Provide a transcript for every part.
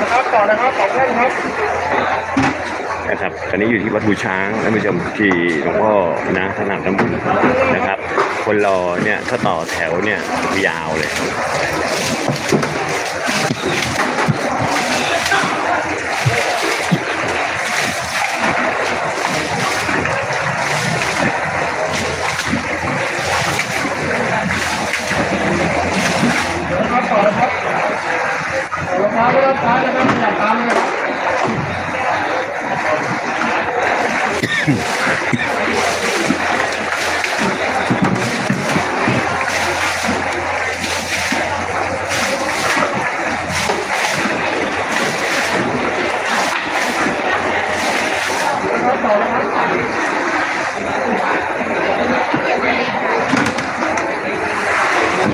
นะครับต่อนะครับสองท่านครับนะครับตอนนี้อยู่ที่วัดบูช้างท่านผู้ชมที่หลวงพ่อนะท่านอาบน้ำมนนะครับ คนรอเนี่ยถ้าต่อแถวเนี่ยยาวเลย นะครับต่อนะครับต่อ รองเท้าไม่ต้องช้านะครับอย่าตามนะครับ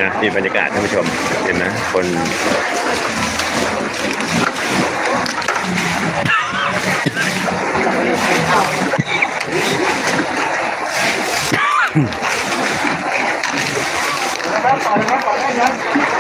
นะนี่บรรยากาศท่านผู้ชม เห็นไหมคน นะครับ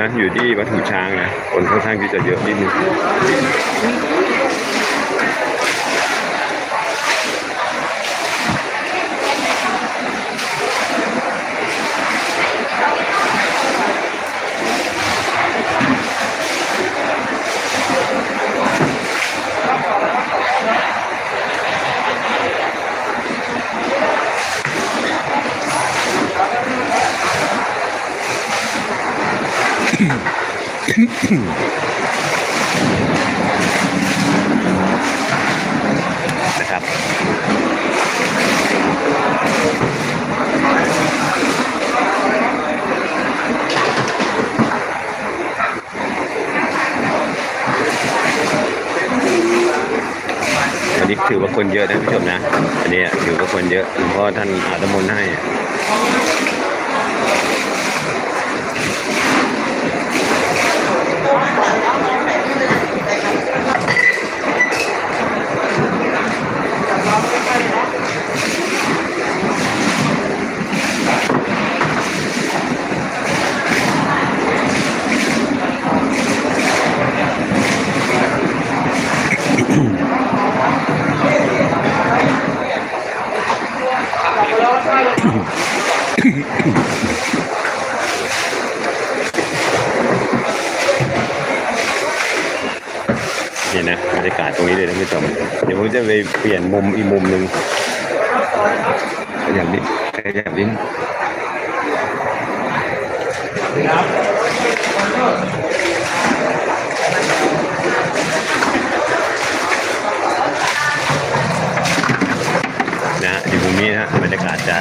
นะ อยู่ที่วัดหูช้างนะคนค่อนข้างที่จะเยอะนิดนึง ถือว่าคนเยอะนะผู้ชมนะ อันนี้ถือว่าคนเยอะหลวงพ่อท่านอาตมนให้ นี่นะบรรยากาศตรงนี้เลยท่านผู้ชมเดี๋ยวผมจะไปเปลี่ยนมุมอีกมุมหนึ่งขยับนิดขยับนิดนะอยู่มุมนี้นะบรรยากาศจะ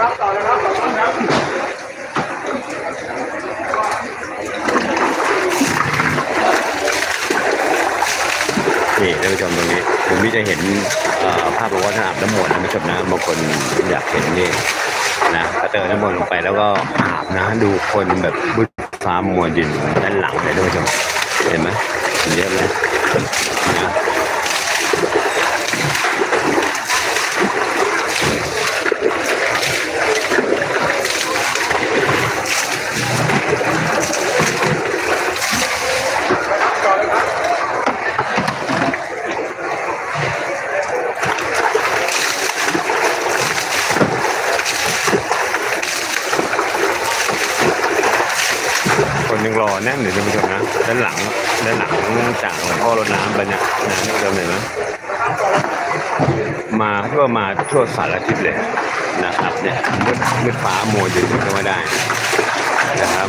รับต่อนะครับสองท่านครับนี่ท่านผู้ชมตรงนี้ตรงนี้จะเห็นภาพหลวงพ่อท่านอาบน้ำมนต์นะท่านผู้ชมนะบางคนอยากเห็นนี่นะก็เติมน้ำมนต์ลงไปแล้วก็อาบนะดูคนแบบบุดฟ้ามัวดินด้านหลังเลยท่านผู้ชมเห็นไหมเห็นเยอะเลยนะ คนยังรอแน่นอยู่ท่านผู้ชมนะด้านหลังด้านหลังจากหลวงพ่อรดน้ำไปเนี่ยนะท่านผู้ชมเห็นไหมมาทั่ วมาทั่วสารทิพย์เลยนะครับเนี่ยมืดมืดฟ้ามัวดินก็ไม่ได้นะครับ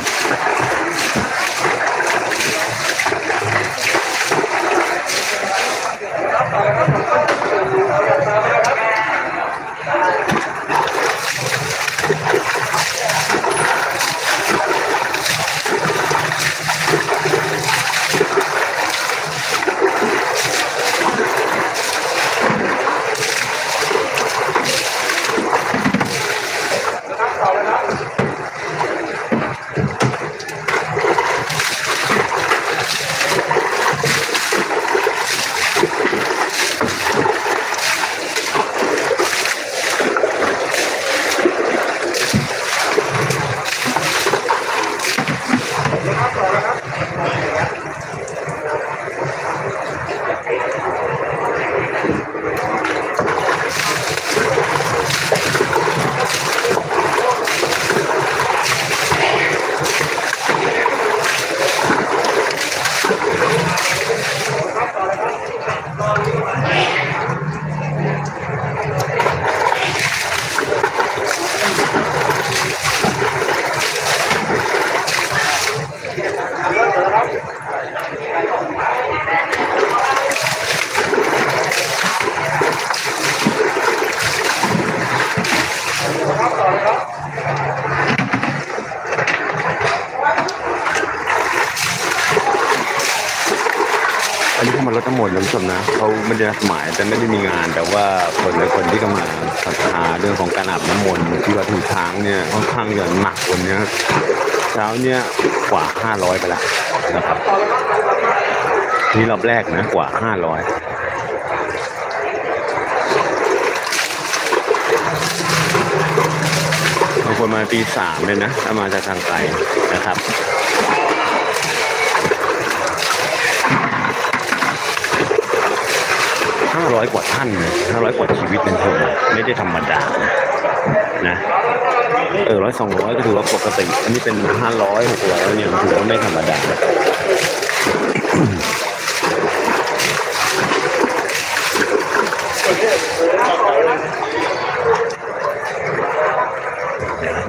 ำมนต์นะคุณผู้ชมนะเขาไม่ได้นัดหมายแต่ไม่ได้มีงาน แต่ว่าคนหลายคนที่กำลังศรัทธาเรื่องของการอาบน้ำมนต์ที่วัดหูช้างเนี่ยค่อนข้างจะหนักวันเนี้ยเช้าเนี่ย กว่า500ไปแล้วนะครับ นี่รอบแรกนะกว่า500บางคนมาตีสามเลยนะถ้ามาจากทางไกลนะครับห้าร้อยกว่าท่านห้าร้อยกว่าชีวิตนั่นคือไม่ได้ธรรมดา นะเออร้อยสองร้อยก็ถือว่าปกติ อันนี้เป็นห้าร้อยหกร้อยเนี่ยมันถือว่าไม่ธรรมดา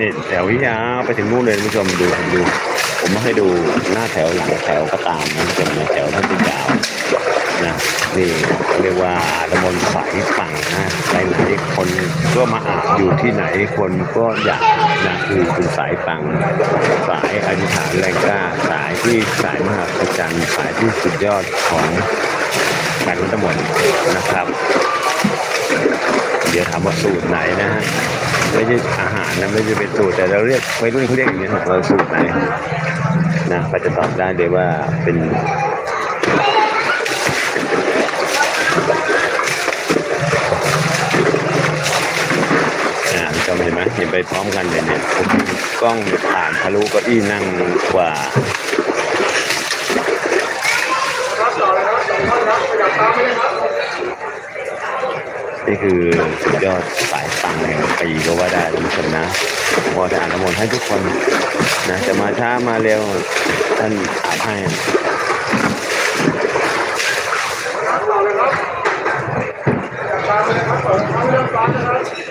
นี่แถวยาวไปถึงนู่นเลยคุณผู้ชมดูดู ผมมาให้ดูหน้าแถวหลังแถวก็ตามนะคุณผู้ชมนแถวท่านจะยาว นะนี่เรียกว่าตำบลสายฝั่งนะไปไหนคนก็มาอาบอยู่ที่ไหนคนก็อยากนะคือคือสายฝั่งสายอธิษฐานแรงกล้าสายที่สายมหาจรรย์สายที่สุดยอดของการวัดตำบลนะครับ เดี๋ยวถามว่าสูตรไหนนะฮะไม่ใช่อาหารนะไม่ใช่เป็นสูตรแต่เราเรียกวัยรุ่นเขาเรียกอย่างนี้นเราสูตรไหนนะก็จะตอบได้เลยว่าเป็นอ่าจำเห็น ไหมเห็นไปพร้อมกันเลยเนี่ยผมกล้องผ่านทะลุเก็อี้นั่งกว่านี่คือสุดยอดสายตังแห่งปีก็ว่าได้คุณผู้ชมนะวอจะอ่านน้ำมนต์ให้ทุกคนนะจะมาช้ามาเร็วท่านอาบให้ ต่อเลยครับขยับตามไปเลยครับเปิดทั้งเรื่องฟ้านะครับ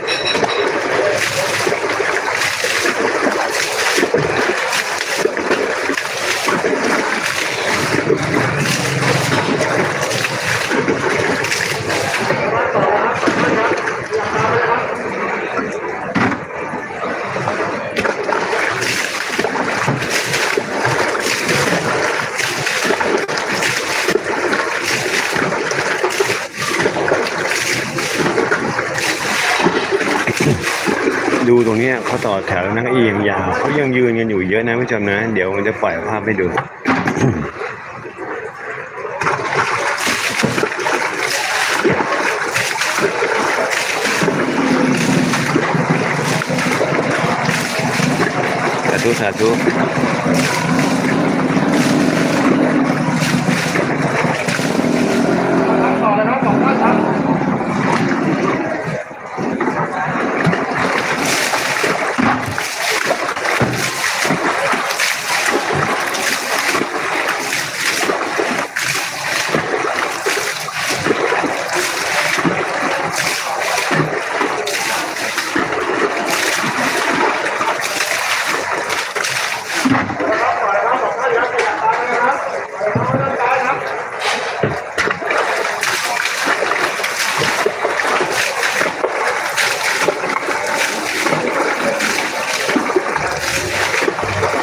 ดูตรงเนี้ยเขาต่อ แถวนักเอียงยาวเขายังยืนกันอยู่เยอะนะผู้ชมนะ เดี๋ยวผมจะปล่อยภาพให้ดูสาธุสาธุ ต่อเลยครับสองท่านครับ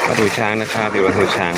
วัดหู ช้างนะครับอยู่วัดหูช้าง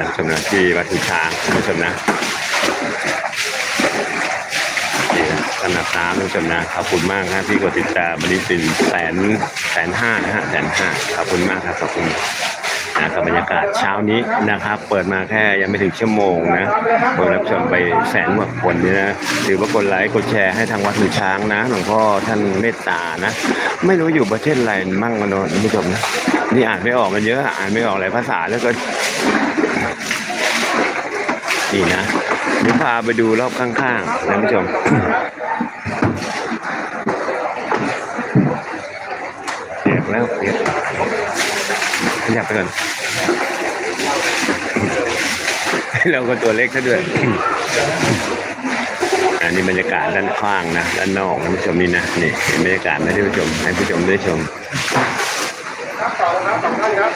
นี่บรรยากาศนะท่านผู้ชมนะที่วัดหูช้างท่านผู้ชมนะนี่นะสนับน้ำนผู้ชมนะขอบคุณมากนะที่กดติดตามวันนี้เป็นแสนแสนห้านะฮะแสนห้าขอบคุณมากครับขอบคุณนะครับบรรยากาศเช้านี้นะครับ เปิดมาแค่ยังไม่ถึงชั่วโมงนะคนรับชมไปแสนกว่าคนนี่นะถือว่ากดไลค์กดแชร์ให้ทางวัดหูช้างนะหลวงพ่อท่านเมตตานะ ไม่รู้อยู่ประเทศอะไรมั่งนนอะท่านผู้ชมนะนี่อ่านไม่ออกกันเยอะอ่านไม่ออกหลายภาษาแล้วก็ นี่นะเดี๋ยวพาไปดูรอบข้างๆท่านผู้ชมเปียกแล้วเปียกขยับไปก่อนเราก็ตัวเล็กซะด้วยอันนี้บรรยากาศด้านข้างนะด้านนอกท่านผู้ชมนี่นะนี่บรรยากาศไหมท่านผู้ชมให้ผู้ชมได้ชม ครับต่อครับสองท่านครับ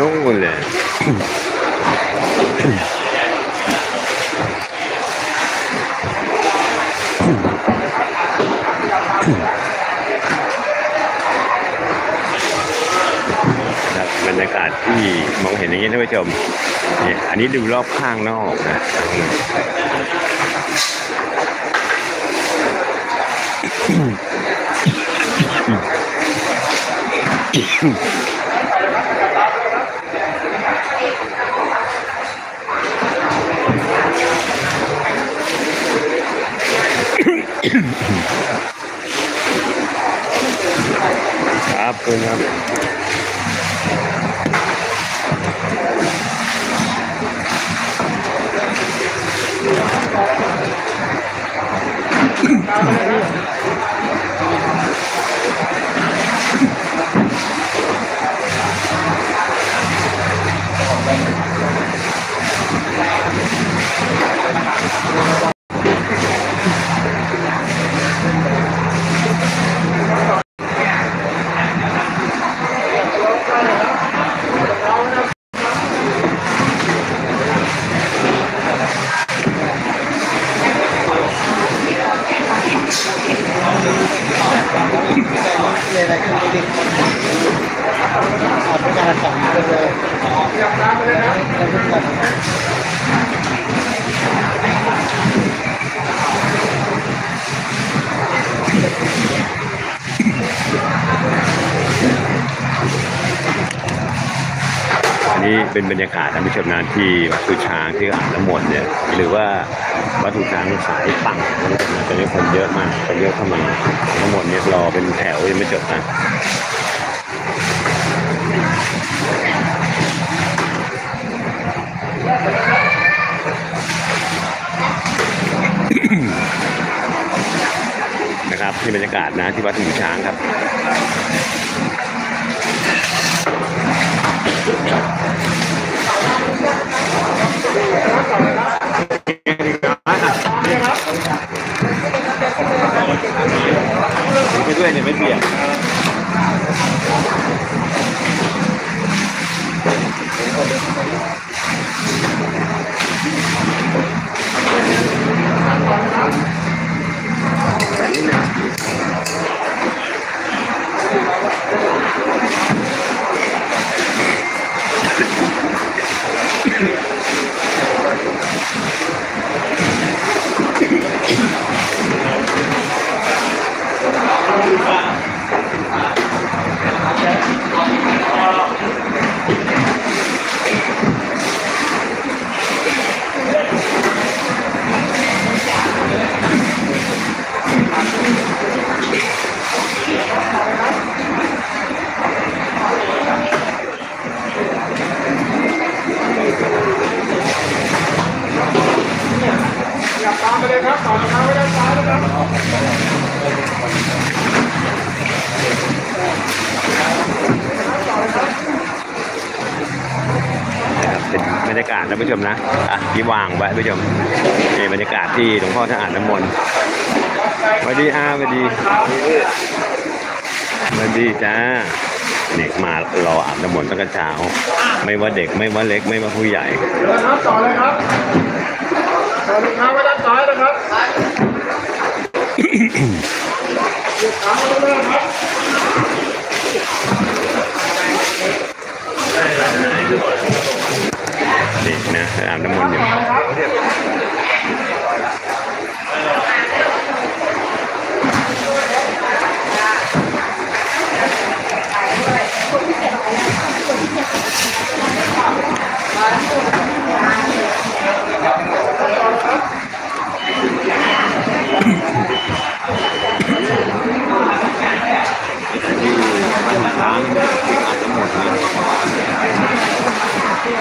มาถึงนู่นเลยครับบรรยากาศที่มองเห็นอย่างนี้ท่านผู้ชมเนี่ยอันนี้ดูรอบข้างนอกนะครั บคุณค รรยากาศท่านผู้ชมนที่วัดสุช้างที่อ่างน้ำมนต์เนี่ยหรือว่าวัดสุช้างสายปังนะตอนนี้คนเยอะมากคนเยอะเข้ามาน้ำมนต์เนี่ยรอเป็นแถวยังไม่จบนะนะครับที่บรรยากาศนะที่วัดหูช้างครับ ไปด้วยเนี่ยไม่เปลี่ยนครับากาศนะผู้ชมนะอะที่วางไว้ผู้ชมนี่บรรยากาศที่หลวงพ่อท่านอาบน้ำมนต์สวัสดีอาสวัสดีสวัสดีจ้าเด็กมารออาบน้ำมนต์ตั้งแต่เช้า ไม่ว่าเด็กไม่ว่าเล็กไม่ว่าผู้ใหญ่เดินครับต่อเลยครับต่อลูกค้าไว้ด้านซ้ายนะครับลูกค้าไว้ด้านหน้าครับเด็ก นะอาบน้ำมนต์อยู่ต่อเลยครับนะ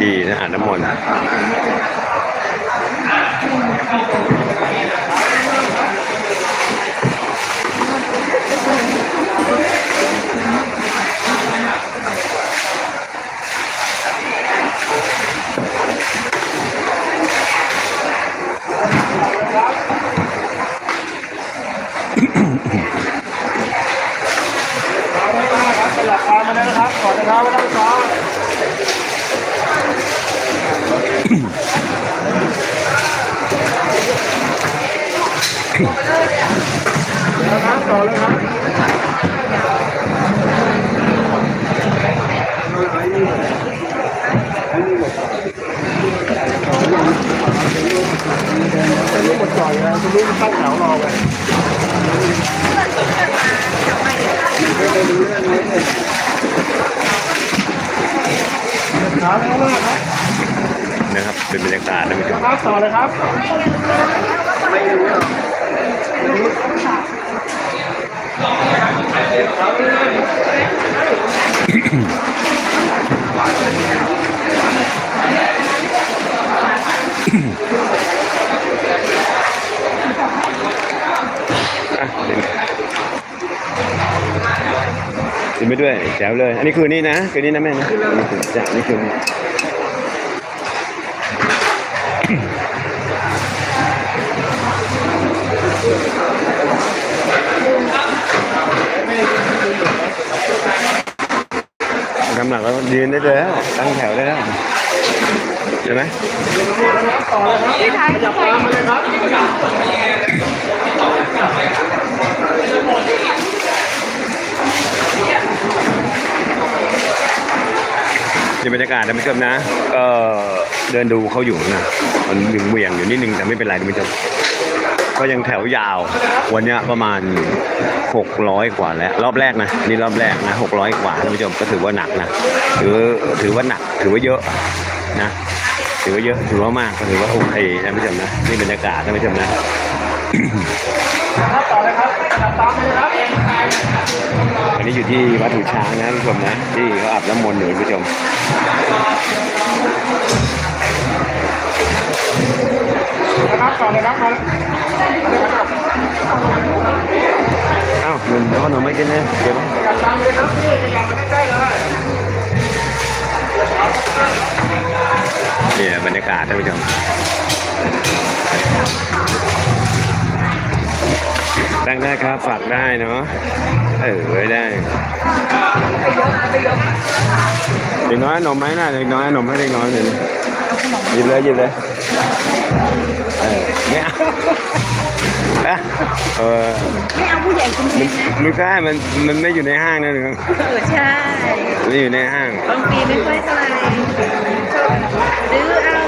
ดีนะอ่านอาบน้ำมนต์ เอาไว้ด้านหน้าครับเป็นหลักการมาแล้วนะครับต่อเลยครับไว้ด้านซ้ายนะครับต่อเลยครับจะรู้หมดจ่อยนะจะรู้ตั้งแถวรอไว้ขาไว้ด้านหน้าครับ นะครับเป็นบรรยากาศ ท่านผู้ชมครับต่อเลยครับอะขึ้นไปด้วยแจ๋วเลย อันนี้คือนี่นะ คือนี่นะแม่นะอันนี้คือจ้ะอันนี่คือ ยืนได้แล้วตั้งแถวได้แล้วใช่ไหมต่อเลยครับขยับตามมาเลยครับนี่บรรยากาศท่านผู้ชมนะ ก็เดินดูเขาอยู่นะ มันเหวี่ยงอยู่นิดนึงแต่ไม่เป็นไรท่านผู้ชม ก็ยังแถวยาว วันนี้ประมาณ 600 กว่าแล้ว รอบแรกนะ นี่รอบแรกนะ 600 กว่าท่านผู้ชมก็ถือว่าหนักนะ ถือถือว่าหนัก ถือว่าเยอะนะ ถือว่าเยอะ ถือว่ามาก ก็ถือว่าโอเคท่านผู้ชมนะ นี่บรรยากาศท่านผู้ชมนะต่อเลยครับตามเลยครับอันนี้อยู่ที่วัดหูช้างนะท่านผู้ชมนะ ที่เขาอาบน้ำมนต์อยู่ท่านผู้ชม นะครับต่อเลยครับมาอ้าวหนุ่มแล้วขนมไม่กินนะเดี๋ยวขยับตามเลยครับพี่ขยับมาใกล้เลยเนี่ยบรรยากาศท่านผู้ชมตั้งได้ครับฝากได้เนาะเออไว้ได้เด็กน้อยนมไหมน่ะเด็กน้อยนมให้เด็กน้อยหนึ่ง หยิบเลยหยิบเลยเออไม่เอาอะเออไม่เอาผู้ใหญ่คนมันเล็กนะมันก็ให้มันมันไม่อยู่ในห้างนะหรือเออใช่ไม่อยู่ในห้างบางปีไม่ค่อยเท่าไหร่ชอบซื้อเอา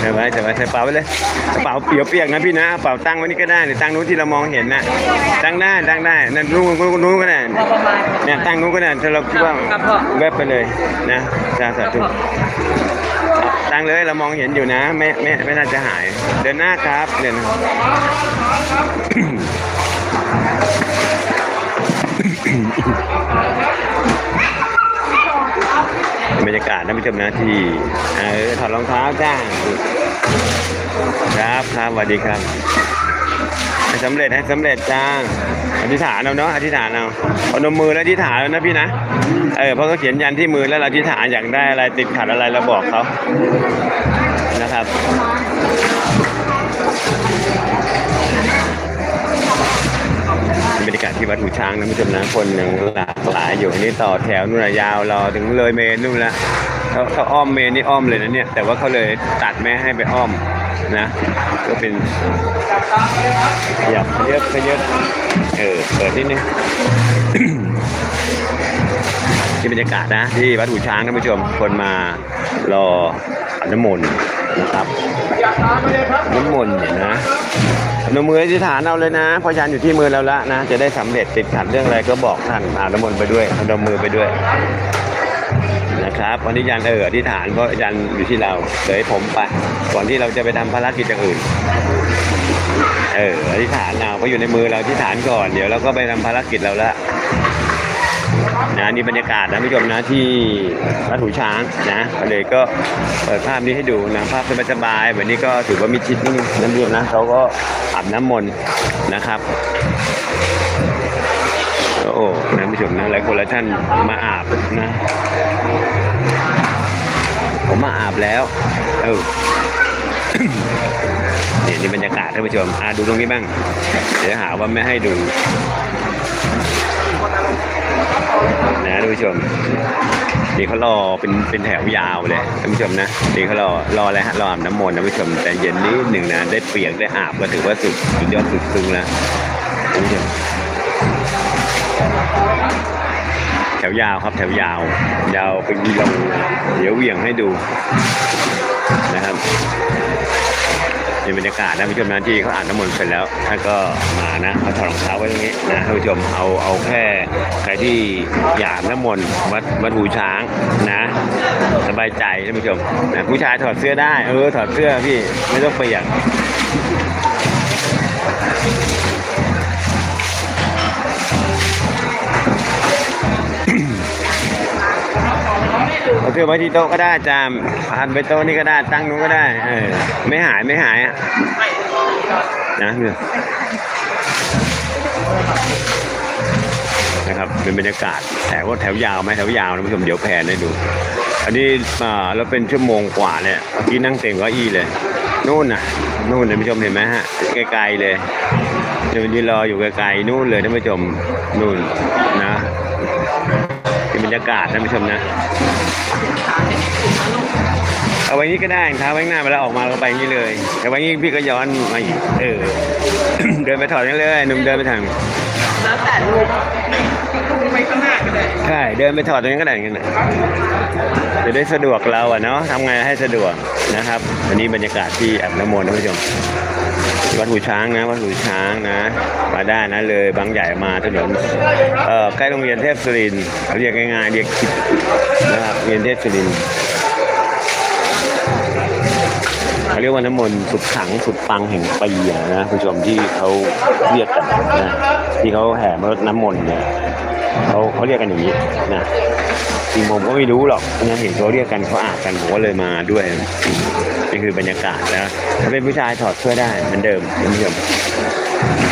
ใช่ไหมใช่ไหมใส่เป๋าไปเลยกระเป๋าเปียกเปียกๆนะพี่นะกระเป๋าตั้งไว้นี่ก็ได้หรือตั้งนู้นที่เรามองเห็นนะตั้งได้ตั้งได้นั่นนู้นนู้นก็ได้เนี่ยตั้งนู้นก็ได้ถ้าเราคิดว่าแวบไปเลยนะสาสาธุตั้งเลยเรามองเห็นอยู่นะไม่ไม่ไม่น่าจะหาย เดินหน้าครับเดินหน้า รรยากาศท่านผู้ชมนะที่เออถอดรองเท้าจ้าครับครับสวัสดีครับให้สำเร็จให้สำเร็จจ้าอธิษฐานเอาเนาะอธิษฐานเอาพนมมือแล้วอธิษฐานแล้วนะพี่นะเออเพราะเขาเขียนยันที่มือแล้วเราอธิษฐานอยากได้อะไรติดขัดอะไรเราบอกเขานะครับ ที่วัดหูช้างนะผู้ชมนะคนยังหลากหลายอยู่นี่ต่อแถวนู่นนะยาวรอถึงเลยเมนนู่นละเขาเขาอ้อมเมนนี่อ้อมเลยนะเนี่ย แต่ว่าเขาเลยตัดไม่ให้ไปอ้อมนะ ก็เป็นขยับขยับขยับเออเปิดนิดนึงที่บรรยากาศนะ ที่วัดหูช้างท่านผู้ชมคนมารออน้ำมนต์ นะครับอยากตามไปเลยครับน้ำมนต์เนี่ยนะพนมมืออธิษฐานเอาเลยนะเพราะยันอยู่ที่มือเราละนะ จะได้สำเร็จติดขัดเรื่องอะไรก็บอกท่านอาบน้ำมนต์ไปด้วยพนมมือไปด้วยนะครับวันนี้ยันเอออธิษฐานเพราะยันอยู่ที่เราเดี๋ยวให้ผมไปก่อนที่เราจะไปทำภารกิจอย่างอื่น เอออธิษฐานเอาเพราะอยู่ในมือเราอธิษฐานก่อนเดี๋ยวเราก็ไปทำภารกิจเราละ นะนี่บรรยากาศนะผู้ชมนะที่วัดหูช้างนะก็เลยก็เปิดภาพนี้ให้ดูนะภาพสบายๆวันนี้ก็ถือว่ามีชิดนิดนึงน้ำเย็นนะเขาก็อาบน้ำมนต์นะครับโอ้นะผู้ชมนะหลายคนหลายท่านมาอาบนะ ผมมาอาบแล้วเออเนี่นี่บรรยากาศท่านผู้ชมอาดูตรงนี้บ้าง เดี๋ยวหาว่าไม่ให้ดู ผู้ชมนี่เขารอเป็นเป็นแถวยาวเลยท่านผู้ชมนะนี่เขารอรออะไรฮะรออาบน้ำมนต์นะท่านผู้ชมแต่เย็นนิดหนึ่งนะได้เปียกได้อาบก็ถือว่าสุดสุดยอดสุดซึ้งแล้วท่านผู้ชมแถวยาวครับแถวยาว ยาวเป็นกิโลเดี๋ยวเหวี่ยงให้ดูนะครับ เป็นบรรยากาศนะท่านผู้ชมนะที่เขาอ่านน้ำมนต์เสร็จแล้วท่านก็มานะเขาถอดรองเท้าไว้ตรงนี้นะท่านผู้ชมเอาเอาแค่ใครที่อยากน้ำมนต์วัดวัดหูช้างนะสบายใจท่านผู้ชมนะผู้ชายถอดเสื้อได้เออถอดเสื้อพี่ไม่ต้องเปียก อาเสื้อไว้ที่โต๊ะก็ได้จามพันไปโต๊ะนี่ก็ได้ตั้งนู้นก็ได้ เออ ไม่หายไม่หายอะนะเนี่ยนะครับเป็นบรรยากาศแถวแถวยาวไหมแถวยาวนะผู้ชมเดี๋ยวแพนให้ดู อันนี้อ่าเราเป็นชั่วโมงกว่าเนี่ยเมื่อกี้นั่งเต็มก้าอี้เลยนู่นน่ะนู่นท่านผู้ชมเห็นไหมฮะไกลๆเลยเดี๋ยวยืนรออยู่ไกลๆนู่นเลยท่านผู้ชมนู่นนะ เป็นบรรยากาศท่านผู้ชมนะ เอาไว้นี้ก็ได้เท้าไว้ข้างหน้าไปแล้วออกมาก็ไปอย่างนี้เลย แต่ไว้นี้พี่ก็ย้อนมาอีกเออ เดินไปถอดกันเลยหนุ่มเดินไปทางแล้วแต่ลูกไปข้างหน้าก็ได้ใช่เดินไปถอดตรงนั้นก็ได้กันนะจะได้สะดวกเราอะเนาะทำไงให้สะดวกนะครับ วันนี้บรรยากาศที่อาบน้ำมนต์ท่านผู้ชม วัดหูช้างนะวัดหูช้างนะ มาได้นะเลยบางใหญ่มาถนนเอ่อใกล้โรงเรียนเทพสุรินเรียกง่ายๆเรียกคิดนะครับเรียนเทพสุรินเขาเรียกว่าน้ำมนต์สุดขังสุดปังแห่งปีอะนะผู้ชมที่เขาเรียกกันนะที่เขาแห่มารดน้ำมนต์เนี่ยเขาเขาเรียกกันอย่างนี้นะ จริงผมก็ไม่รู้หรอกนะเห็นเขาเรียกกันเขาอาบกันผมก็เลยมาด้วยนี่คือบรรยากาศนะถ้าเป็นผู้ชายถอดเสื้อได้เหมือนเดิมท่านเดิม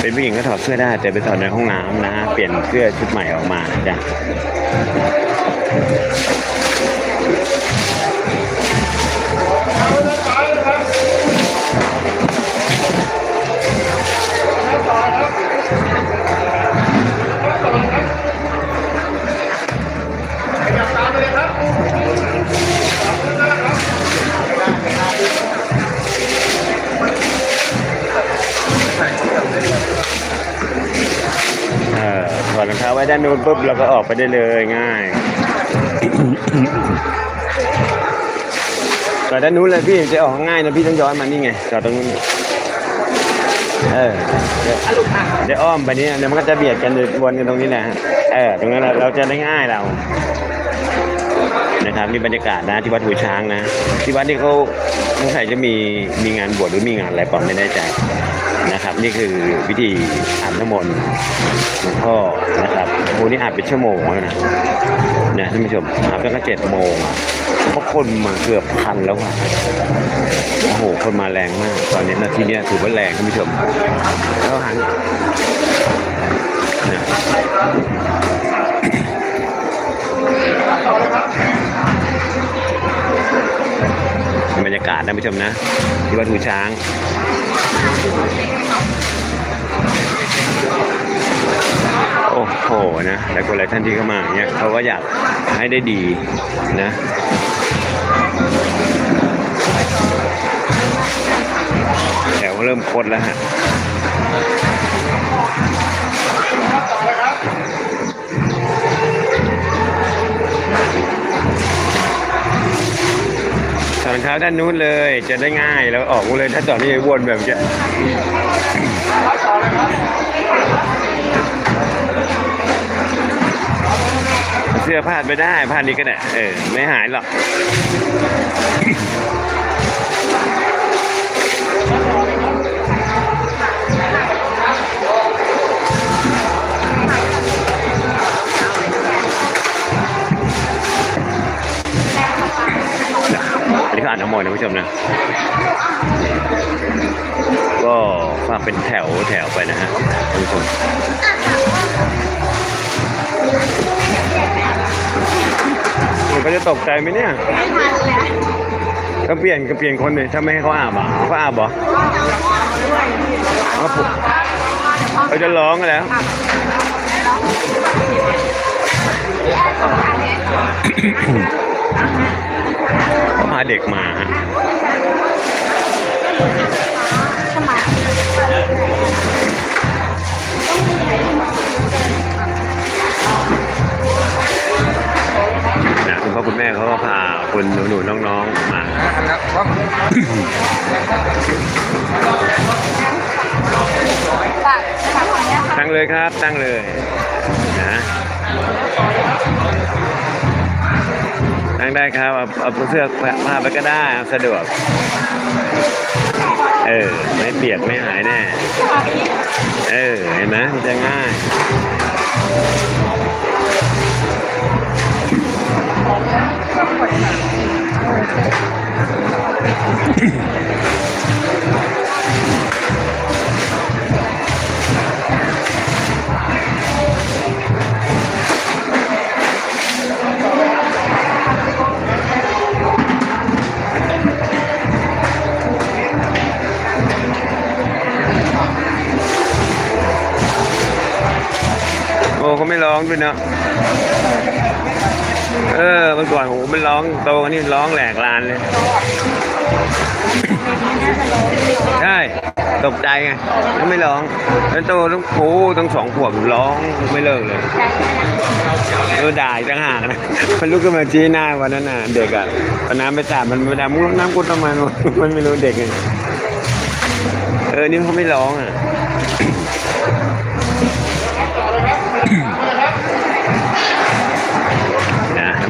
เป็นผู้หญิงก็ถอดเสื้อได้ แต่ไปถอดในห้องน้ำนะเปลี่ยนเสื้อชุดใหม่ออกมาจ้ะ นนู้นปุ๊บเราก็ออกไปได้เลยง่ายจอดด้านนู้นเลยพี่จะออกง่ายนะพี่ต้องย้อนมานี่ไงจอดตรงนู้นเออเดี๋ยวอ้อมไปนี่เดี๋ยวมันก็จะเบียดกันวนกันตรงนี้แหละฮะเออตรงนั้นเราเราจะได้ง่ายเรานะครับนี่บรรยากาศนะที่วัดหูช้างนะ ที่วัดนี่เขาสงสัยจะมีมีงานบวชหรือมีงานอะไรปอมไม่แน่ใจ นะครับ นี่คือพิธีอาบน้ำมนต์หลวงพ่อนะครับโอ้นี่อาบเป็นชั่วโมงแล้วนะนะท่านผู้ชมอาบตั้งแต่เจ็ดโมงเพราะคนมาเกือบพันแล้วอะโอ้โหคนมาแรงมาก ตอนนี้นาทีนี้ถือว่าแรงท่านผู้ชมแล้วหันนะบรรยากาศนะผู้ชมนะ ที่วัดหูช้าง โอ้โหนะแต่คนหลายท่านที่เข้ามาเนี่ยเขาก็อยากให้ได้ดีนะแถวเริ่มคดแล้วฮะ ถอนเท้าด้านนู้นเลย จะได้ง่ายแล้วออกเลยถ้าจอดนี่วนแบบจะเสื้อพาดไปได้พาดนี้ก็ได้เออไม่หายหรอก อันนี้ก็อ่านน้ำมนต์นะผู้ชมนะ ก็ฝากเป็นแถวแถวไปนะฮะท่านผู้ชมมันก็จะตกใจไหมเนี่ยก็เปลี่ยนก็เปลี่ยนคนเลยถ้าไม่ให้เขาอาบอะเขาอาบเหรอเขาจะร้องกันแล้วาพาเด็กมาฮะสมัยนะคุณพ่อคุณแม่เขาก็พาคุณหนูหนูๆน้องๆมาตักตักของเนี้ยค่ะตั้งเลยครับตั้งเลยนะ ตั้งได้ครับ เอาเอาเสื้อผ้าไปก็ได้สะดวก เออ ไม่เปียกไม่หายแน่ เออ เห็นไหมมันจะง่าย ร้องด้วยเนาะเออเมื่อก่อนโหมันร้องโตกันนี่ร้องแหลกลานเลยใช่ตกใจไงแล้วไม่ร้องแล้วโตต้องโอ้ต้องสองขวบร้องไม่เลิกเลยเออด่าอีกต่างหากนะมันลุกขึ้นมาชี้หน้าวันนั้นน่ะเด็กอะเอาน้ำไปสาดมันไม่ได้มึงน้ำกุดทำไมมันไม่รู้เด็กไงเออนี่เขาไม่ร้องอะ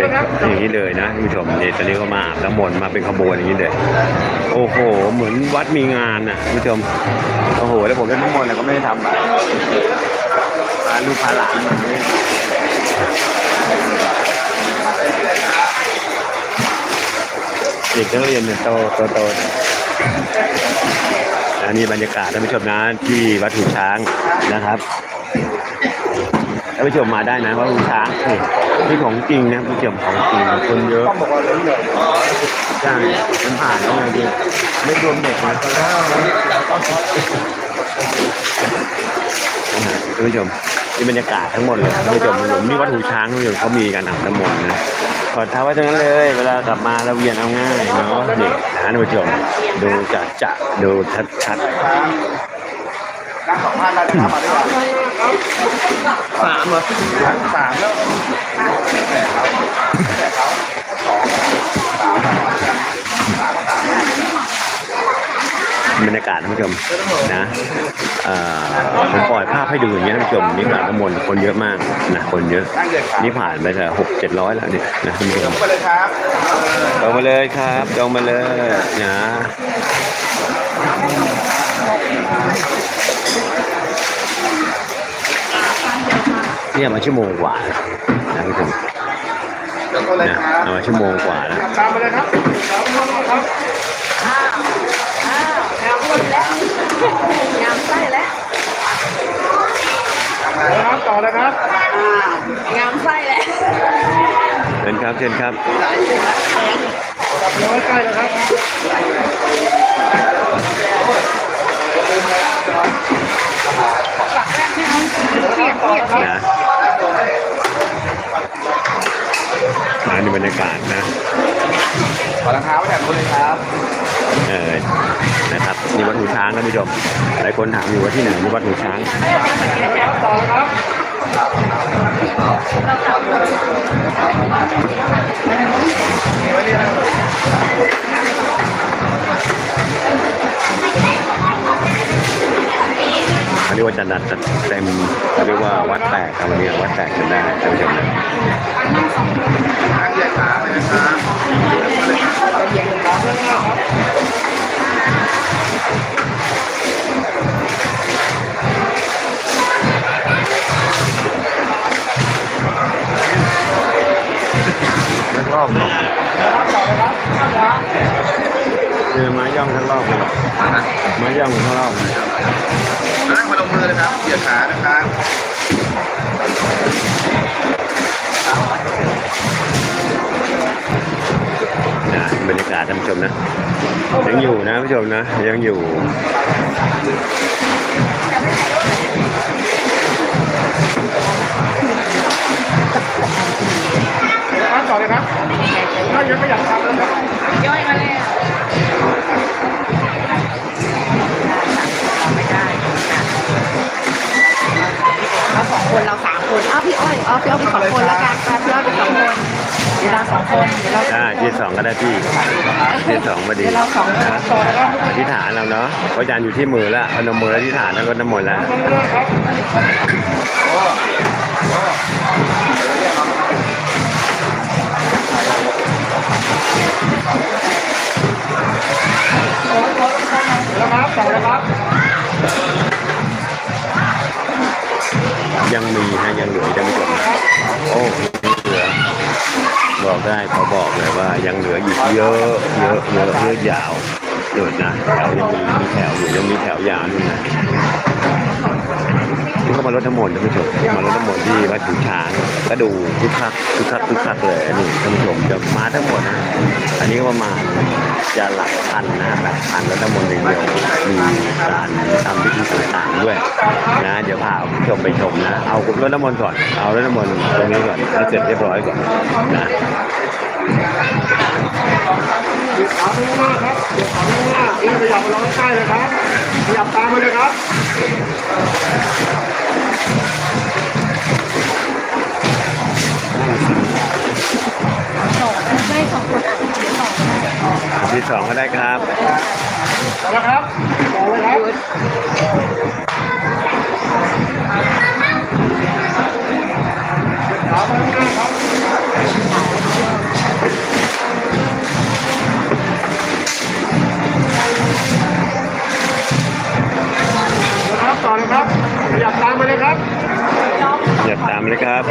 เขามาเป็นอย่างนี้เลยนะท่านผู้ชมนี่ตอนนี้เขามาอาบน้ำมนต์มาเป็นขบวนอย่างนี้เลยโอ้โห เหมือนวัดมีงานน่ะท่านผู้ชมโอ้โหแล้วผมเล่นน้ำมนต์แล้วก็ไม่ได้ทำอะพาลูกพาหลานมาเนี่ยเด็กนักเรียนเนี่ยโตโตโตอันนี้บรรยากาศท่านผู้ชมนะที่วัดหูช้างนะครับท่านผู้ชมมาได้นะวัดหูช้างนี่นี่ของจริงนะผู้ชมของจริงคนเยอะต้องบอกว่าเลยเลยใช่มันผ่านแล้วไงพี่ไม่รวมเด็กนะท่านผู้ชมนี่บรรยากาศทั้งหมดเลยท่านผู้ชมหลวงนี่วัดหูช้างท่านผู้ชมเขามีการอาบน้ำมนต์นะขอท้าไว้ตรงนั้นเลย เวลากลับมาเราเวียนเอาง่ายเนาะนี่นะท่านผู้ชมดูจะจะดูชัดชัด นั่งสองพันได้ไหมครับมาด้วยกันสามเหรอสามแล้วๆบรรยากาศท่านผู้ชมนะอ่อผมปล่อยภาพให้ดูอย่างนี้ท่านผู้ชมนี่การน้ำมนคนเยอะมากนะคนเยอะ นี่ผ่านไปแต่หกเจ็ดร้อยแล้วเนี่ยนะท่านผู้ชมไปเลยครับจองมาเลยครับจองมาเลยนะ เนี่ยมาชั่วโมงกว่านะท่านผู้ชมเดี๋ยวก็เลยนะครับเอามาชั่วโมงกว่าแล้วตามไปเลยครับตามไปเลยครับงามไส้แล้วครับต่อเลยครับงามไส้แล้วเชิญครับเชิญครับเดี๋ยใกล้แล้วครับ นะอันนี้บรรยากาศนะขอรองเท้าไว้แถมคนเลยครับเออนะครับนี่วัดหูช้างท่านผู้ชมหลายคนถามอยู่ว่าที่ไหนนี่วัดหูช้างต่อครับ ว่าจัดหนัดเต็มเรียกว่าวัดแตกครับวันนี้วัดแตกกันได้ท่านผู้ชมนะนั่งเลยครับไปนะครับทั้งรอบเนาะเจอไม้ย่องทั้งรอบเลยไม้ย่องทั้งรอบ มาลงมือเลยครับเหยียดขานะครับนะบรรยากาศท่านผู้ชมนะ ยังอยู่นะผู้ชมนะ ยังอยู่ครับต่อเลยครับถ้ายังไม่อยากทำนะครับย่อยมาแล้ว คนเราสามคนอ้าวพี่อ้อยอ้าวพี่อ้อยเป็นสองคนแล้วกันค่ะพี่อ้อยเป็นสองคนเดี๋ยวเราสองคนเดี๋ยวเราได้ที่สองก็ได้พี่ที่สองพอดีเดี๋ยวเราสองคนนะอธิษฐานเราเนาะเพราะอาจารย์อยู่ที่มือแล้วพนมมืออธิษฐานแล้วก็น้ำมนต์แล้วแล้วครับต่อเลยครับ ยังมีนะยังเหลือยังไม่จบโอ้ยเหลือบอกได้เขาบอกเลยว่ายังเหลืออีกเยอะเยอะเยอะเยอะยาวเดินนะแถวยังมีมีแถวอยู่ยังมีแถวยาวนู่นนะ นี่ก็มารถน้ำมนต์ท่านผู้ชมมารถน้ำมนต์ที่วัดหูช้างก็ดูคึกคักคึกคักคึกคักเลยนี่ท่านผู้ชมจะมาทั้งหมดนะอันนี้ก็ประมาณจะหลักพันนะหลักพันรถน้ำมนต์อย่างเดียวมีการทำพิธีต่างๆด้วยนะเดี๋ยวพาผู้ชมไปชมนะ เอารถน้ำมนต์ก่อนเอารถน้ำมนต์ตรงนี้ก่อนเอาเสร็จเรียบร้อยก่อนนะ ขาไปข้างหน้าครับเดี๋ยวขาไปข้างหน้าอีกขยับมาลงใกล้เลยครับ ขยับตามมาเลยครับไม่สองคนเดี๋ยวสองที่สองก็ได้ครับต่อแล้วครับต่อเลยครับขาไปข้างหน้าครับ ต่อเลยครับอยากตามมาเลยครับอยากตามเลยครับ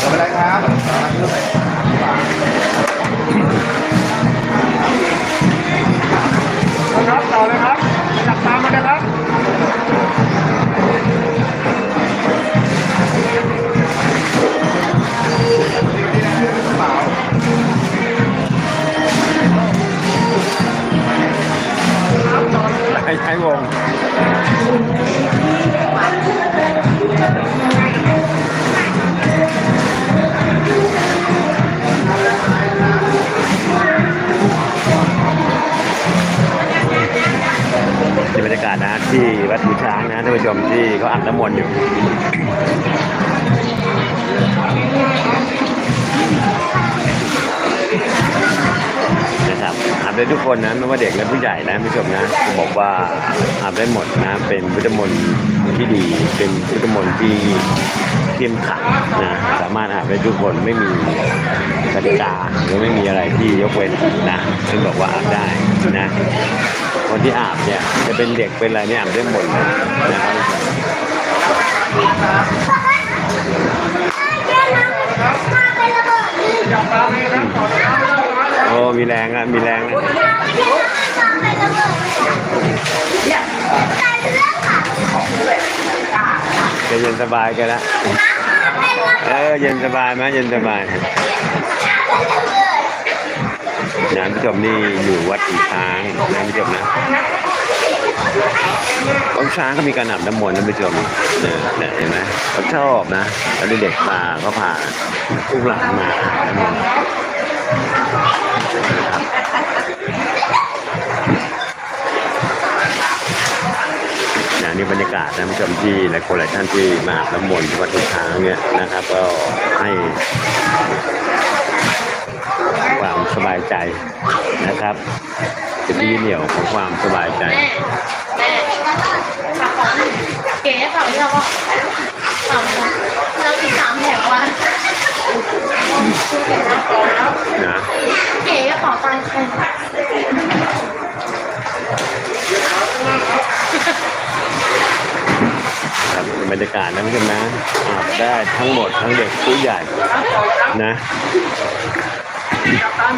ต่อไปเลยครับครับต่อเลยครับ ให้ใช้วงบรรยากาศนะที่วัดหูช้างนะท่านผู้ชมที่เขาอัดน้ำมนต์อยู่ นะครับอาบได้ทุกคนนะไม่ว่าเด็กและผู้ใหญ่นะผู้ชมนะผมบอกว่าอาบได้หมดนะเป็นพุทธมนต์ที่ดี เป็นพุทธมนต์ที่เข้มขังนะสามารถอาบได้ทุกคนไม่มีกติกาหรือไม่มีอะไรที่ยกเว้นนะซึ่งบอกว่าอาบได้นะคนที่อาบเนี่ยจะเป็นเด็กเป็นอะไรเนี่ยอาบได้หมดนะครับจับตาเลยนะครับ โอ้มีแรงอะ มีแรงอะจะเย็นสบายกันละเออเย็นสบายไหมเย็นสบายนะผู้ชมนี่อยู่วัดอีช้างนะผู้ชมนะวัดช้างก็มีการอาบน้ำมนต์นะผู้ชมเนี่ยเนี่ยเห็นไหมเขาชอบนะแล้วเด็กมาก็พาลูกหลานมาน้ำมนต์ากาศนะผู้ชมที่หลายคนหลายท่านที่มาอาบน้ำมนต์ที่วัดอีช้างเนี่ยนะครับ ก็ให้ความสบายใจนะครับเป็นที่เหนี่ยวของความสบายใจเก๋เปล่าเนี่ยว่าสามเราอีกสามแถวว่ะนะเก๋กระเป๋าตังค์ใคร ครับบรรยากาศนะผู้ชมนะอาบได้ทั้งหมดทั้งเด็กผู้ใหญ่นะ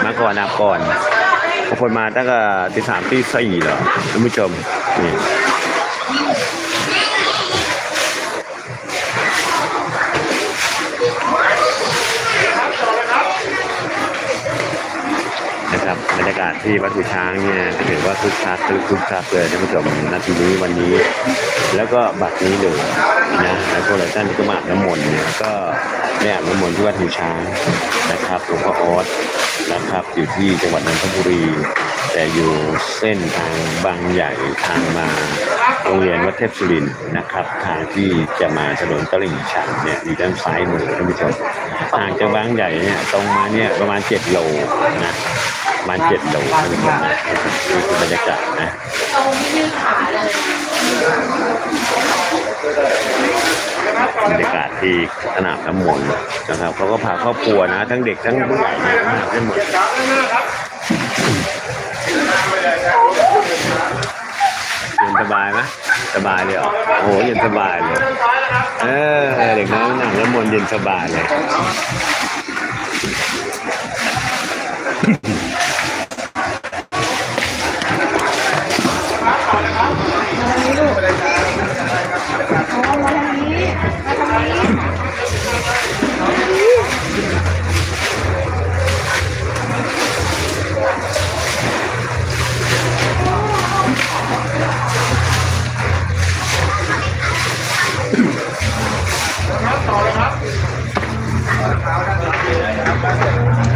มาก่อนอาบก่อนบางคนมาตั้งแต่ตีสามตีสี่เหรอท่านผู้ชมนี่ากาศที่วัดหูช้างเนี่ยถือว่าคึกคักคึกคักเลยท่านผู้ชมนาทีนี้วันนี้ แล้วก็บัตรนี้เลยนะแล้วก็หลายท่านก็มาอาบน้ำมนต์เนี่ยก็ได้อาบน้ำมนต์ที่วัดหูช้างนะครับหลวงพ่อออสนะครับอยู่ที่จังหวัดนนทบุรี แต่อยู่เส้นทางบางใหญ่ทางมาโรงเรียนวัดเทพสุรินนะครับ ทางที่จะมาถนนตลิ่งชันเนี่ยอยู่ด้านซ้ายมือท่านผู้ชมห่างจากบางใหญ่เนี่ยตรงมาเนี่ยประมาณ7โลนะ ประมาณ7โลท่านผู้ชมนะนี่คือบรรยากาศนะบรรยากาศที่สนามน้ำมนต์นะครับเขาก็พาครอบครัวนะ ทั้งเด็กทั้งผู้ใหญ่มาได้หมดเย็นสบายไหมสบายเลยเหรอโอ้โหเย็นสบายเลยเออเด็กน้อยหนังน้ำมนต์เย็นสบายเลย ahora no la.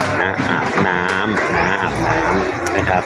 นนะอาบน้ำนะอาบน้ำนะครับ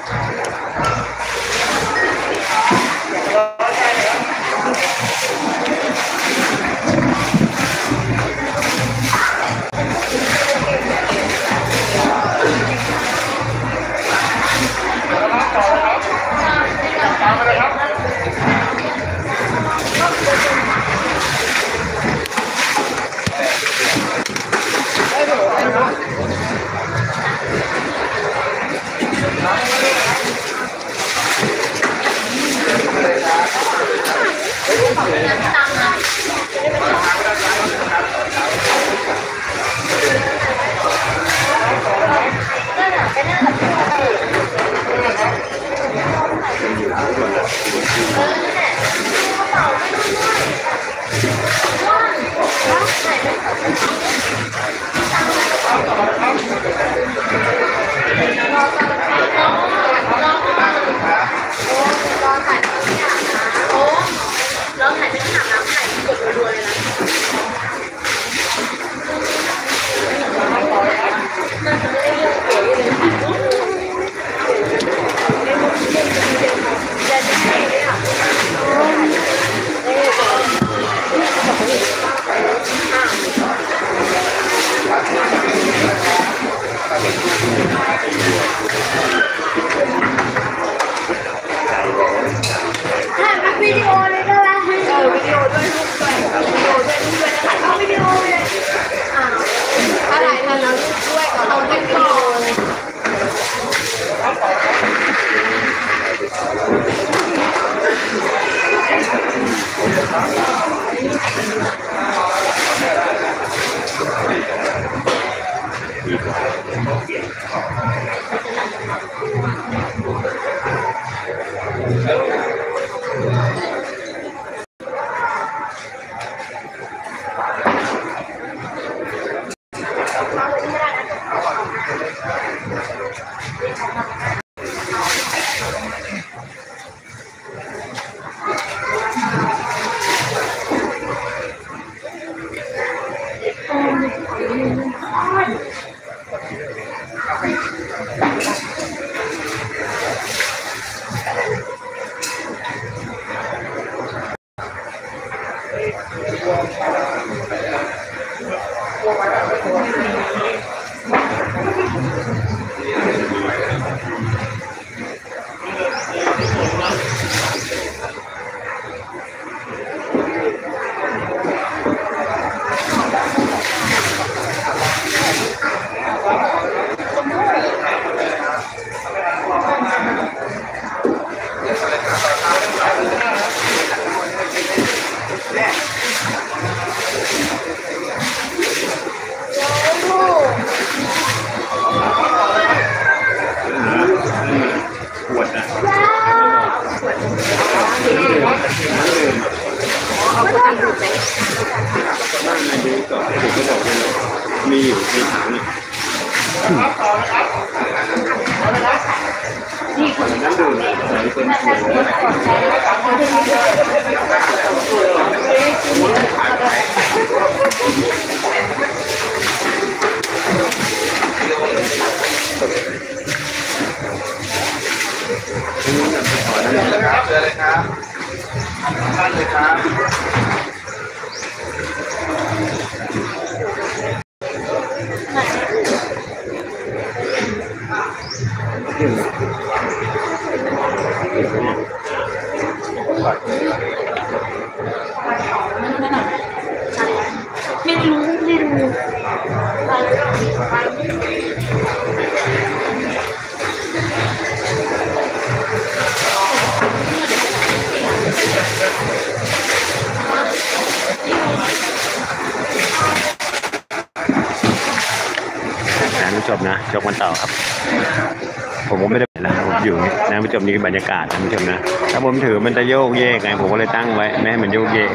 รรยากาศนผู้ชมนะ ถ้าผมถือมันจะโยกเยกไง ผมก็เลยตั้งไว้ไม่ให้มันโยกเยก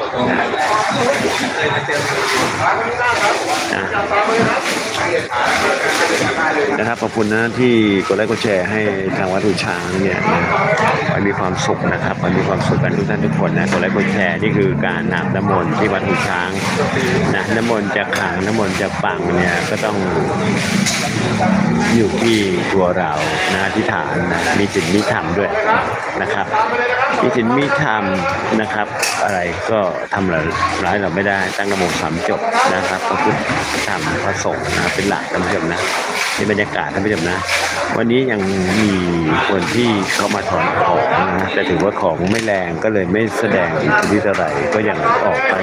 นะ นะครับขอบคุณนะที่กดไลค์กดแชร์ให้ทางวัดหูช้างเนี่ยนะขอให้มีความสุขนะครับขอให้มีความสุขกันทุกท่านทุกคนนะกดไลค์กดแชร์นี่คือการนาบน้ำมนต์ที่วัดหูช้างนะน้ำมนต์จากขังน้ำมนต์จากปังเนี่ยก็ต้องอยู่ที่ตัวเรานะที่ฐานนะมีศีลมีธรรมด้วยนะครับมีศีลมีธรรมนะครับ อะไรก็ทำร้ายเราไม่ได้ตั้งระโมงสามจบนะครับพระพุทธธรรมพระสงฆ์นะเป็นหลักท่านผู้ชมนะ ในบรรยากาศท่านผู้ชมนะ วันนี้ยังมีคนที่เขามาถอนของนะแต่ถือว่าของไม่แรงก็เลยไม่แสดงอิทธิฤทธิ์อะไรก็ยังออกไป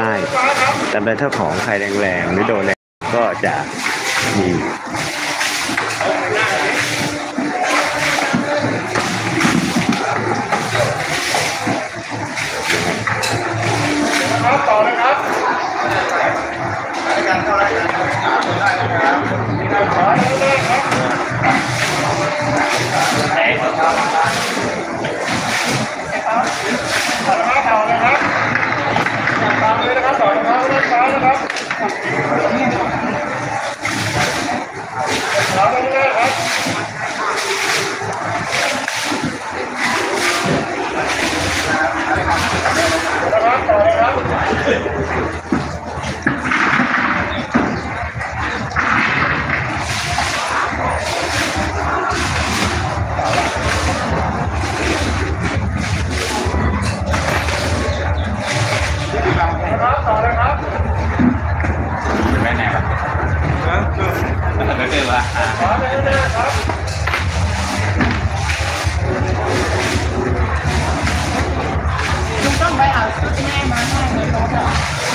ง่ายๆแต่ถ้าของใครแรงๆหรือโดนแรงก็จะมี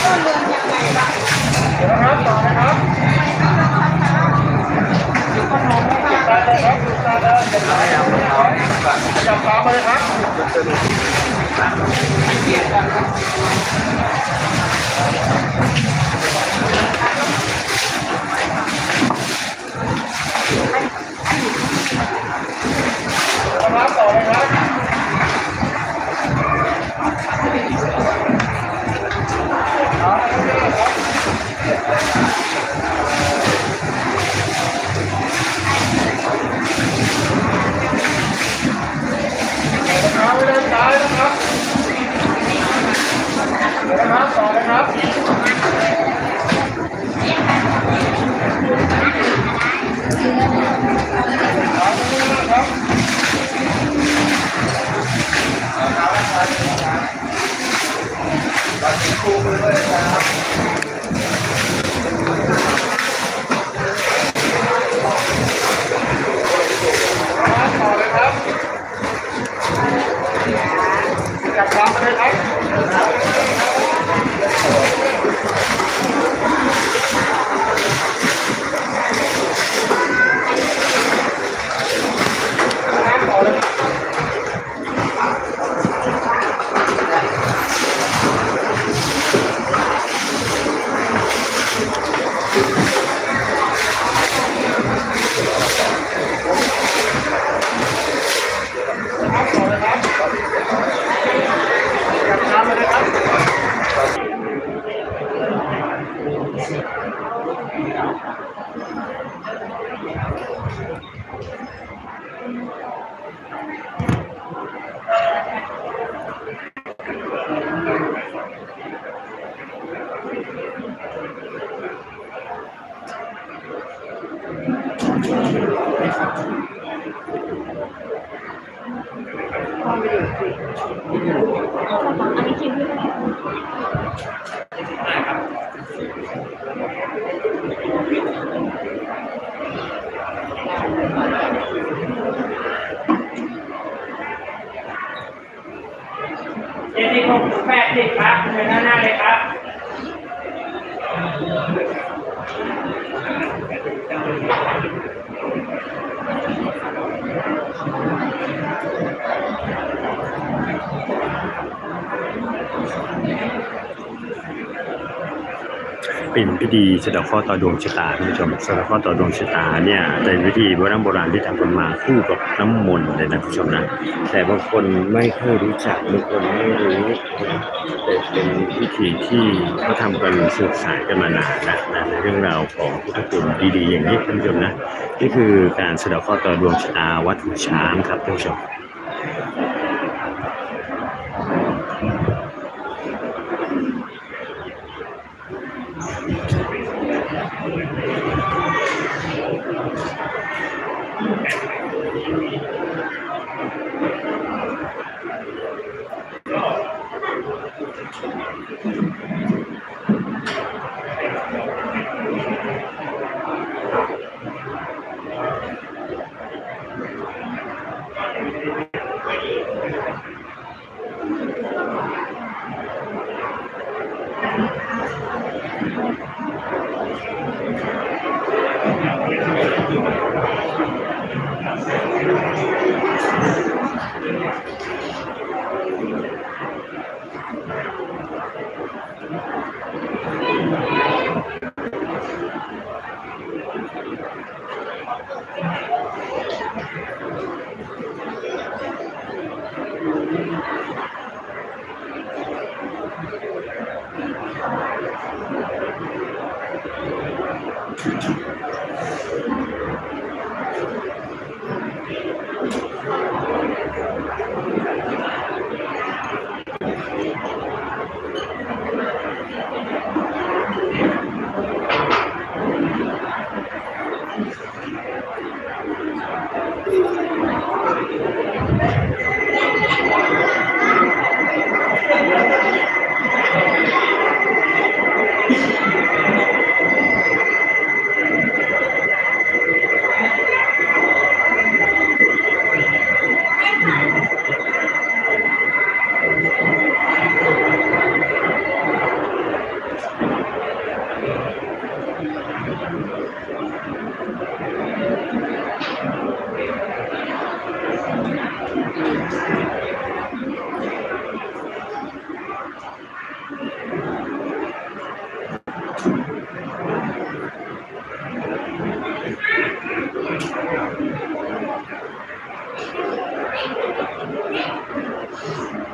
จับตามมาเลยครับนะครับต่อเลยครับ ธีสะเดาะเคราะห์ต่อดวงชะตาท่านผู้ชมสะเดาะเคราะห์ต่อดวงชะตาเนี่ยเป็นพิธีโบราณโบราณที่ทำกันมาคู่กับน้ำมนต์เลยนะท่านผู้ชมนะแต่บางคนไม่เคยรู้จักบางคนไม่รู้แต่เป็นพิธีที่เขาทำกันสืบสายกันมานานนะนะในเรื่องราวของพุทธคุณดีๆอย่างนี้ท่านผู้ชมนะนี่คือการสะเดาะเคราะห์ต่อดวงชะตาวัดหูช้างครับท่านผู้ชม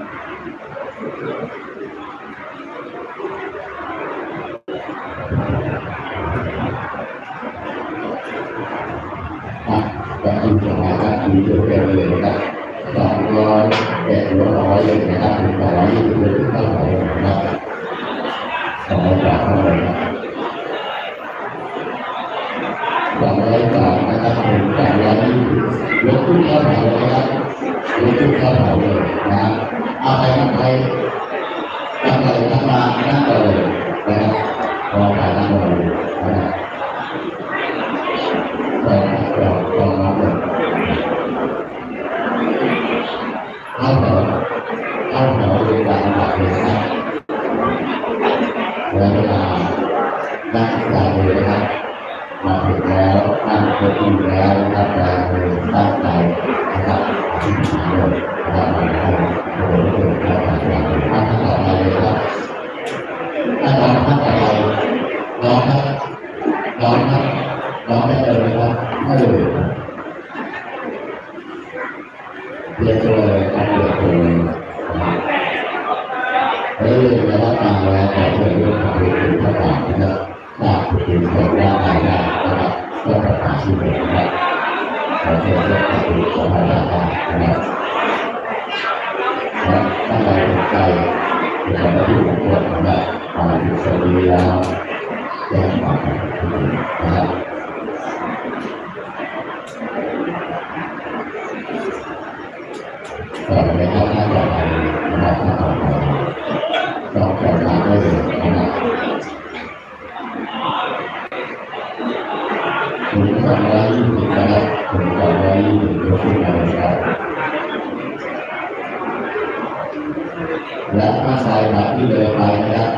ครับแบบอินสมาครับมีเดียวกันเลยนะครับสองร้อยแปดร้อยเลยนะครับถึงสองร้อยยี่สิบเลยเท่าไหร่นะครับสองร้อยบาทเท่าไหร่ครับสองร้อยบาทนะครับถึงสองร้อยยี่สิบยกขึ้นเข้าแถวเลยนะครับยกขึ้นเข้าแถวเลยนะ เอาไปทำไปทำอะไรทำมานั่งเลยนะครับพอไปนั่งเลยนะครับก็ก็ก็รับเลยเข้าแถวเข้าแถวเวลาหลับเลยนะเวลานั่งใจเลยนะครับมาถึงแล้วนั่งเก้าอี้แล้วนะครับใจเลยตั้งใจนะครับอธิษฐานเลยนะครับมาให้โอ้โหเกิดการตัดสินท่านต่อไปเลยครับท่านรองท่านต่อไปน้องครับน้องครับน้องได้เลยครับไม่เลยเรียนตัวเลยครับเรียนตัวเลยนะครับเฮ้ยจะรับมาแล้วขอเชิญเรื่องของเรื่องพระบาทนะครับทราบถึงของร่างกายได้นะครับก็ประกาศชื่อเลยนะครับขอเชิญเรื่องของเรื่องของพระบาท นะนะถ้าใครสนใจเกี่ยวกับที่ผมพูดนะครับมาถึงสวัสดีแล้วแจ้งความนะครับต่อไปครับท่านต่อไปนะครับ และถ้าใส่แบบที่เดิมไปนะครับ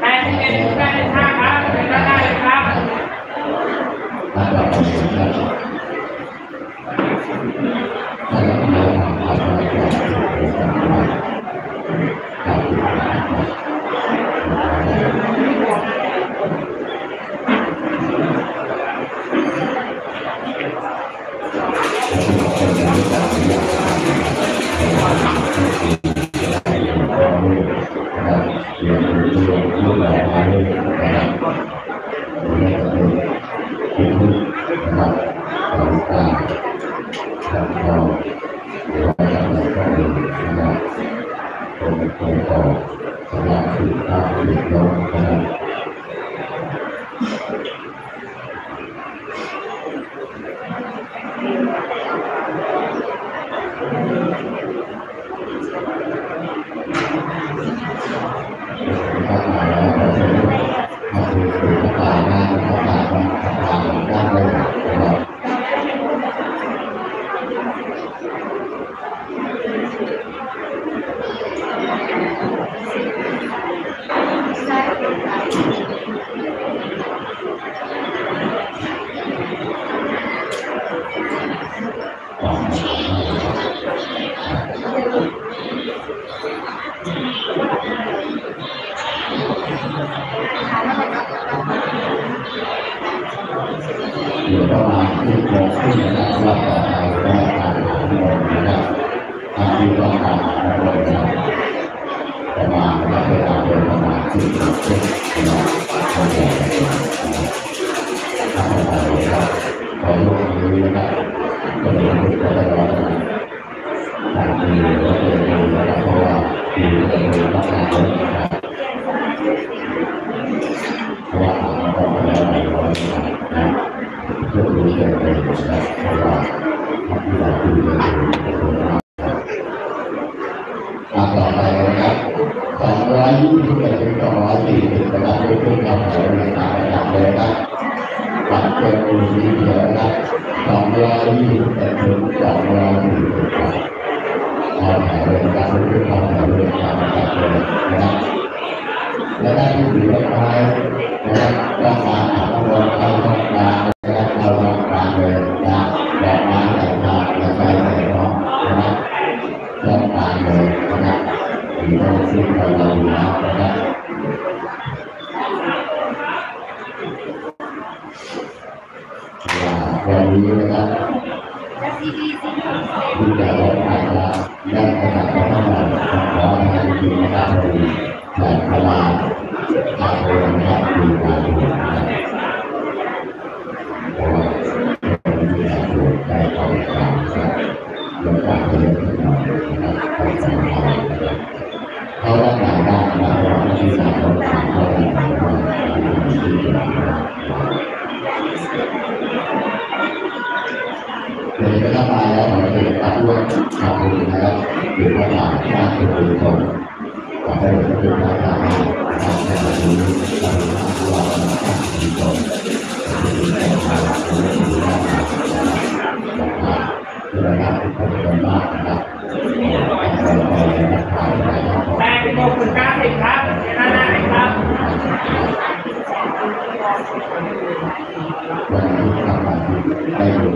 แต่ที่เดิมได้ท่าครับได้ครับท่าแบบนี้ครับแต่ละเดือนทำอะไรกันครับเป็นการ Thank you. dan menyerahkan kita tidak เดี๋ยวจะตายแล้วขอให้เป็นตัดด้วยขอบคุณนะครับหรือว่าหลานมากเป็นคนตรงขอให้เป็นคนรักหลานทำให้แบบนี้ทำให้ทุกวันเป็นคนแต่เป็นโมกุลเก้าสิบครับหน้าหน้าเลยครับวันนี้ทำงานได้ดี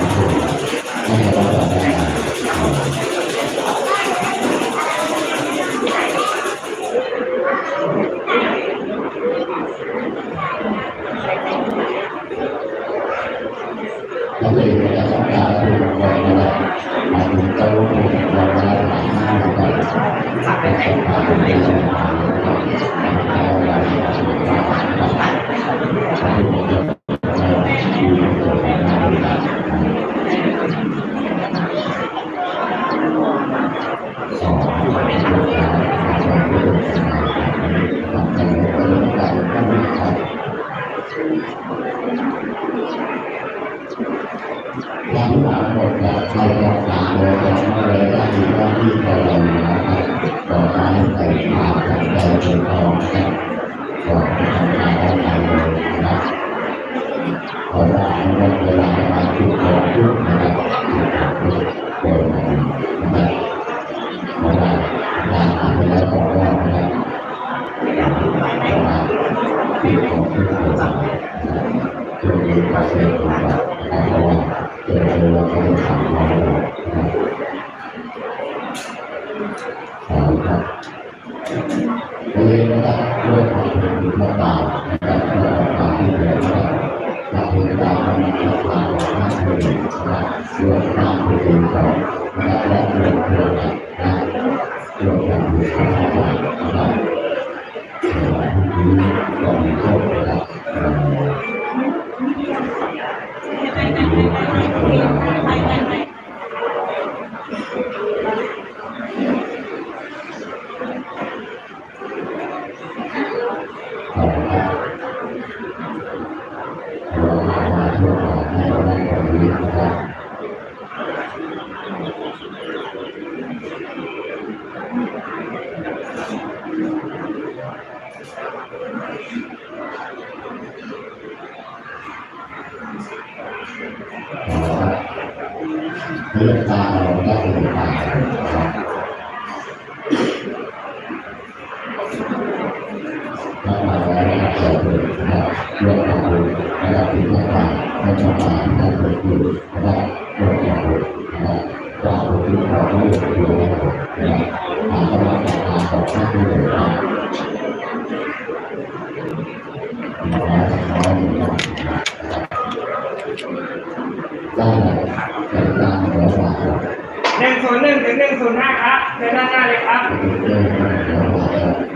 Thank you. ไม่ลืมตาเราต้องลืมตาถ้ามาแล้วนะครับเราเปิดนะครับร่วมทำบุญนะครับถึงว่าตาไม่ชอบตาถ้าเปิดอยู่นะครับร่วมทำบุญนะครับเราเปิดที่เราไม่หยุดอยู่นะครับตาเข้ามาตาตาของข้าที่เหลือนะครับ ศูนย์ห้าครับเดินหน้าเลยครับ